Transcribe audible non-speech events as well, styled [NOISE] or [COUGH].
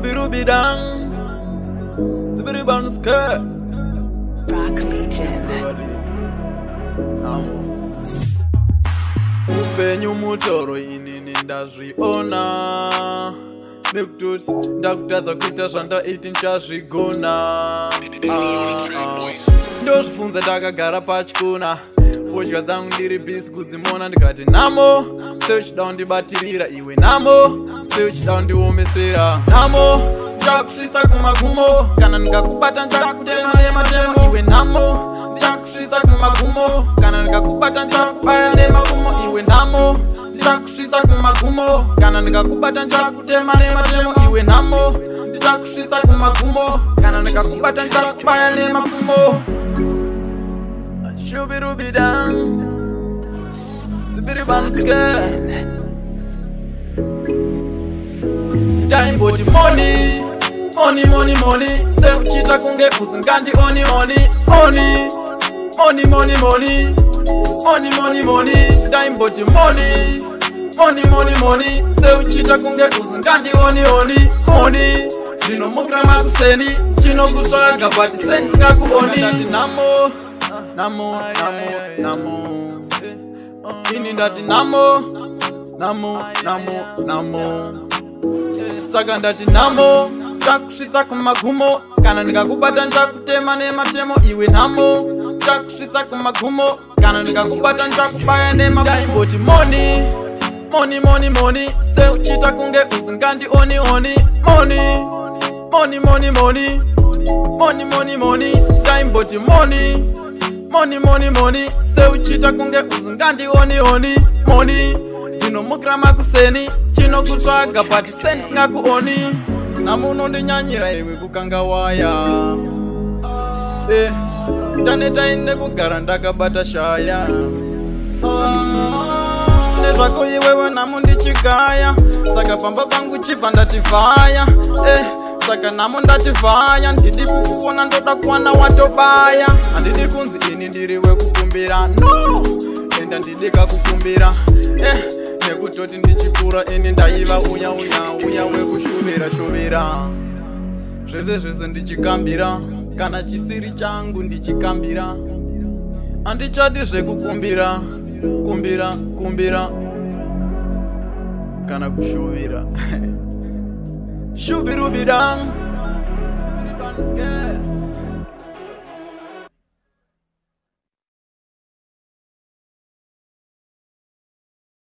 Ruby Ruby Dang Zibiri Banske Rock Legion Upenyu mutoro ini nindazviona Nekututi ndakutadza kuita zvanda 18 chazvigona ah, ah. Ndozvifunza ndakagara pachikuna ah, ah fudya dzangu ndiri bisi kudzimona ndikati namo seuchida kundibatirira iwe namo seuchida kundiomesera namo ndichakusvitsa kumagumo kana ndikakubata ndichakutema nematemo iwe namo ndichakusvitsa kumagumo kana ndikakubata ndichakubaya nemagumo iwe namo ndichakusvitsa kumagumo kana ndikakubata ndichakutema nematemo iwe namo ndichakusvitsa kumagumo kana ndikakubata ndichakubaya nemagumo taimboti moni moni moni moni seuchita kunge usingandi oni oni moni moni moni moni moni moni moni taimboti moni moni moni moni seuchita kunge usingandi oni oni moni ndinomukramakuseni chinokutsvaga bati sendisingakuoni Namo, Namo, Namo. Kini ndati Namo, Namo, Namo, Namo. Saka ndati Namo, chakusvitsa kumagumo kana ndikakubata ndichakutema nematemo iwe namo chakusvitsa kumagumo kana ndikakubata ndichakubaya nemataimboti moni moni moni moni seuchiita kunge usingandioni oni moni moni moni moni moni moni moni moni, moni, moni, moni, moni, moni, moni, moni, moni. moni moni moni seuchita kunge uzingandioni oni moni ndinomukirama kuseni chinokutsvaga bati sendisingakuoni namuno ndinyanyira iwe kukanga waya e eh, ndanetaine kugara ndakabata shaya nezvako iwewe namu ndichigaya saka famba pangu chibva ndativhaya saka namo ndati vhaya ndidi kukuona ndoda kuwana watobaya handidi kunzi ini ndiri wekukumbira no enda ndidi kakukumbira e eh, nekutoti ndichikura ini ndaiva uya uya uya wekushuvira shuvira zvese zvese ndichikambira kana chisiri changu ndichikambira handichadi zvekukumbira kumbira kumbira kana kushuvira [LAUGHS] Shubirubi dang.